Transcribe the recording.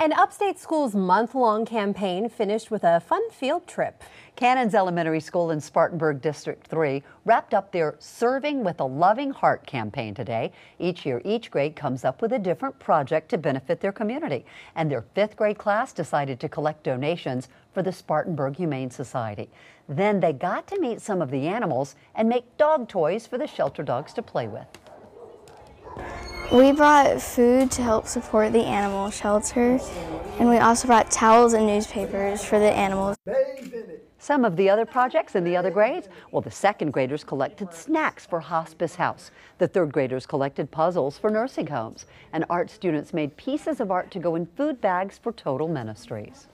An upstate school's month-long campaign finished with a fun field trip. Cannons Elementary School in Spartanburg District 3 wrapped up their Serving with a Loving Heart campaign today. Each year, each grade comes up with a different project to benefit their community. And their fifth grade class decided to collect donations for the Spartanburg Humane Society. Then they got to meet some of the animals and make dog toys for the shelter dogs to play with. We brought food to help support the animal shelter, and we also brought towels and newspapers for the animals. Some of the other projects in the other grades, well, the second graders collected snacks for Hospice House. The third graders collected puzzles for nursing homes. And art students made pieces of art to go in food bags for Total Ministries.